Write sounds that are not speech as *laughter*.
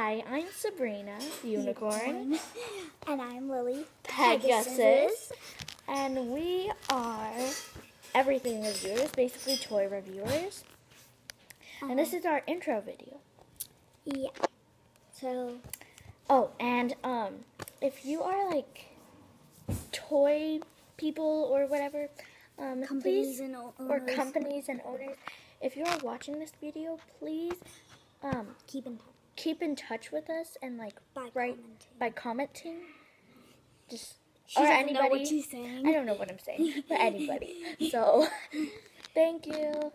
Hi, I'm Sabrina, *laughs* Unicorn, And I'm Lily Pegasus, and we are everything reviewers, basically toy reviewers. And this is our intro video. Yeah. So, Oh, and um, if you are like toy people or whatever, um, companies please, and o- or companies and owners, if you are watching this video, please um, keep in touch keep in touch with us and like by write commenting. by commenting. Just She or anybody. know what she's saying. I don't know what I'm saying, but anybody. *laughs* So, *laughs* thank you.